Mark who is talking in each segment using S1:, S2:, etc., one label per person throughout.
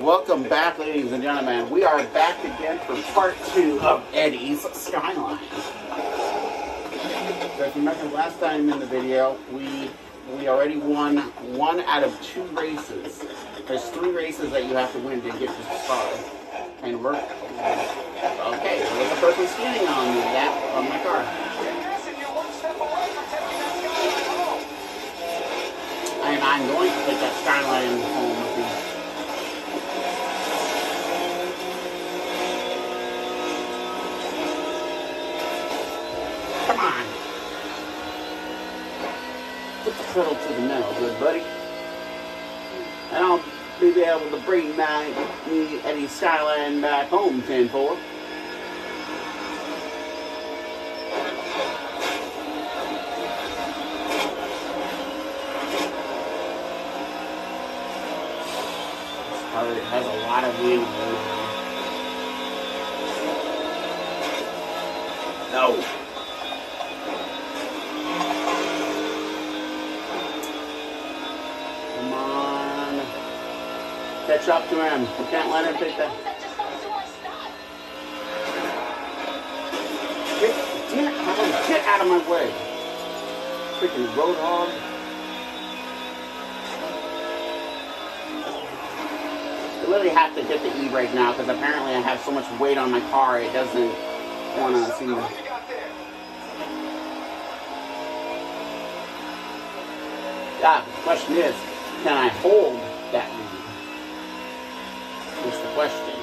S1: Welcome back, ladies and gentlemen. We are back again for part two of Eddie's Skyline. So if you remember last time in the video, we we already won one out of two races. There's three races that you have to win to get this car. And we're okay. There's a person standing on that on my car. And I'm going to take that Skyline home with me. Come on. Put the pedal to the metal, good buddy. And I'll be able to bring my me Eddie Skyline back home, 10-4. This car has a lot of wind in it. No. Catch up to him. We can't let him take that. Get, get, out- get out of my way. Freaking road hog. I literally have to hit the e-brake now because apparently I have so much weight on my car it doesn't want to seem to... Yeah, the question is, can I hold that lead? Is the question.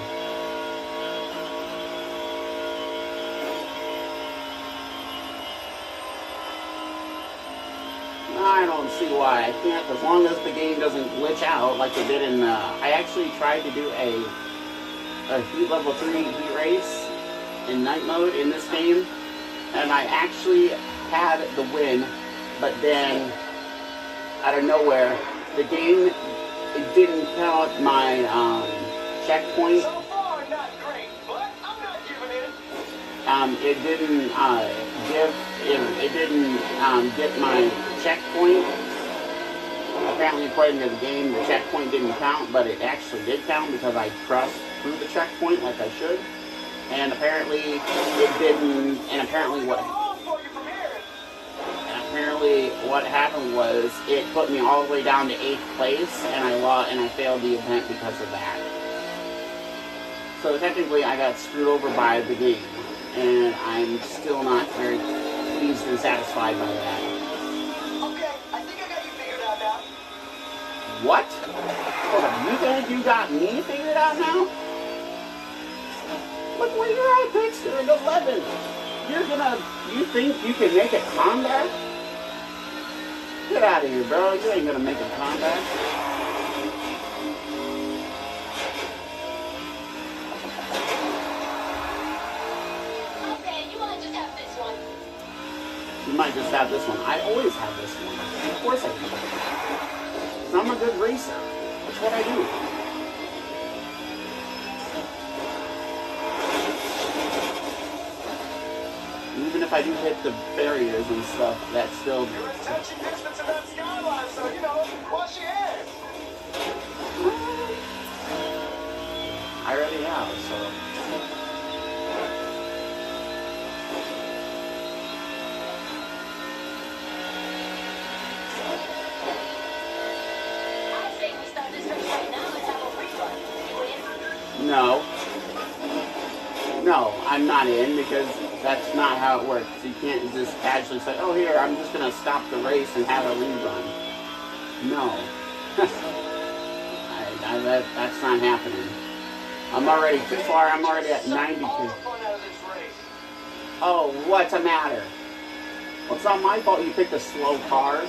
S1: I don't see why I can't, as long as the game doesn't glitch out like it did in. Uh, I actually tried to do a a heat level three heat race in night mode in this game, and I actually had the win, but then out of nowhere, the game it didn't count my um, checkpoint.
S2: So far, not great, but I'm not giving in.
S1: Um, it didn't uh, give it, it didn't um, get my checkpoint. Apparently, according to the game, the checkpoint didn't count, but it actually did count because I crossed through the checkpoint like I should. And apparently, it didn't. And apparently, what
S2: All for you from here.
S1: And apparently, what happened was it put me all the way down to eighth place, and I lost, and I failed the event because of that. So technically, I got screwed over by the game, and I'm still not very pleased and satisfied by that.
S2: Okay, I think I got you figured out now.
S1: What? Hold on, you think you got me figured out now? Look where you're at, Dexter, at 11. You're gonna, you think you can make a comeback? Get out of here, bro. You ain't gonna make a comeback.
S3: You
S1: might just have this one. I always have this one. Of course I do. I'm a good racer. That's what I do. Even if I do hit the barriers and stuff, that's still.
S2: You're in touching distance of that skyline, so, you know, wash your hands.
S1: I already have, so. No. No, I'm not in because that's not how it works. You can't just casually say, oh, here, I'm just going to stop the race and have a rerun. No. I, I, that, that's not happening. I'm already too far. I'm already at 92.
S2: All the fun out of this race.
S1: Oh, what's the matter? Well, it's not my fault you picked a slow car.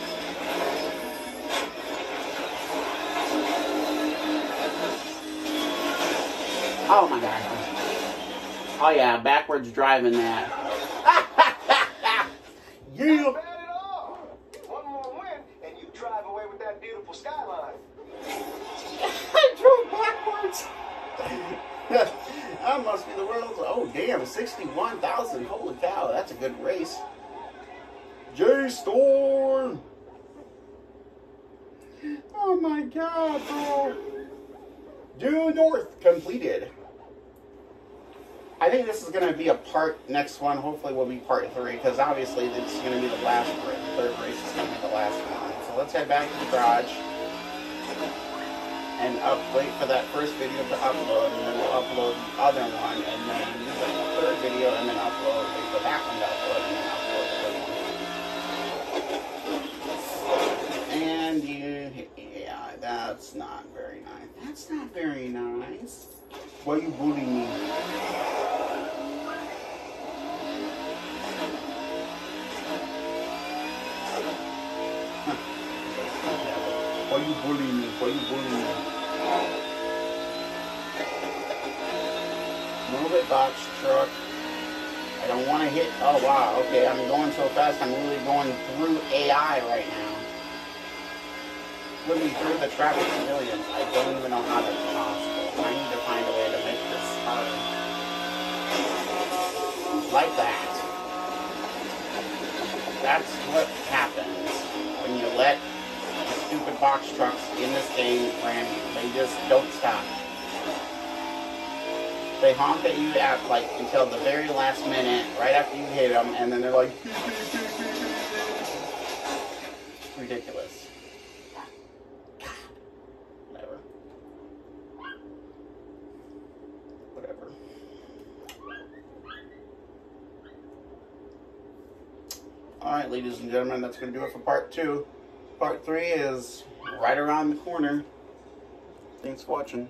S1: Oh my god. Oh yeah, backwards driving that.
S2: Not
S1: yeah.
S2: bad at all. One more win, and you drive away with that beautiful skyline.
S1: I drove backwards. that must be the world's. Oh damn, sixty-one thousand. Holy cow, that's a good race. J Storm. Oh my god, bro. Due North completed. I think this is going to be a part, next one hopefully will be part three, because obviously this is going to be the last, ra- third race is going to be the last one. So let's head back to the garage and up, wait for that first video to upload, and then we'll upload the other one, and then do the third video, and then upload, wait for that one to upload, and then upload the third one. And you, yeah, that's not very nice. That's not very nice. Why you bullying me? Why you bullying me? Why you bullying me? Move it, box truck. I don't want to hit. Oh wow. Okay, I'm going so fast. I'm really going through AI right now. Literally through the traffic civilians. I don't even know how that's possible. I need to find a way Like that. That's what happens when you let stupid box trucks in this game ram. They just don't stop. They honk at you at like until the very last minute, right after you hit them, and then they're like, ridiculous. Right, ladies and gentlemen, that's going to do it for part two. Part three is right around the corner. Thanks for watching.